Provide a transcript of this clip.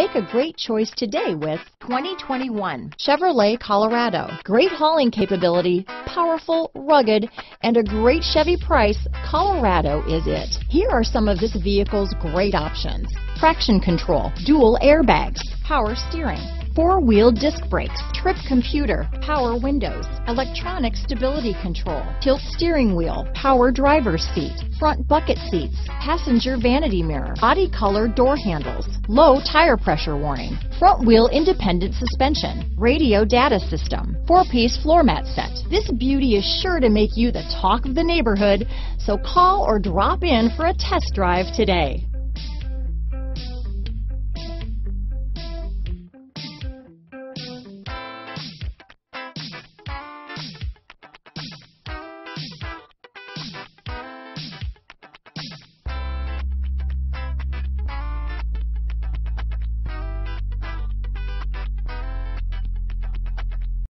Make a great choice today with 2021 Chevrolet Colorado. Great hauling capability, powerful, rugged, and a great Chevy price, Colorado is it. Here are some of this vehicle's great options. Traction control, dual airbags, power steering, four-wheel disc brakes, trip computer, power windows, electronic stability control, tilt steering wheel, power driver's seat, front bucket seats, passenger vanity mirror, body color door handles, low tire pressure warning, front wheel independent suspension, radio data system, four-piece floor mat set. This beauty is sure to make you the talk of the neighborhood, so call or drop in for a test drive today.